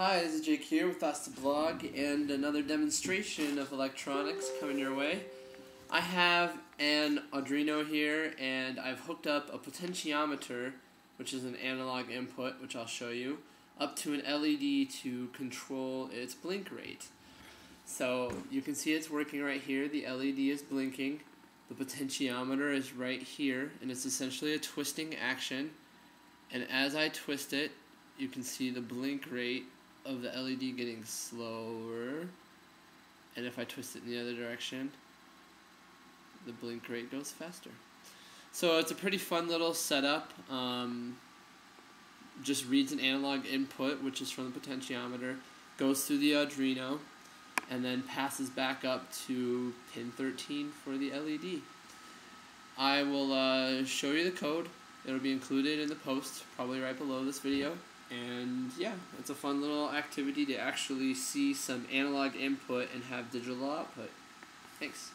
Hi, this is Jake here with Fast Blog and another demonstration of electronics coming your way. I have an Arduino here and I've hooked up a potentiometer, which is an analog input, which I'll show you, up to an LED to control its blink rate. So you can see it's working right here, the LED is blinking, the potentiometer is right here, and it's essentially a twisting action. And as I twist it, you can see the blink rate of the LED getting slower. And if I twist it in the other direction, the blink rate goes faster. So it's a pretty fun little setup. Um, just reads an analog input, which is from the potentiometer, goes through the Arduino, and then passes back up to pin 13 for the LED. I will uh, show you the code. It'll be included in the post, probably right below this video. And yeah, it's a fun little activity to actually see some analog input and have digital output. Thanks.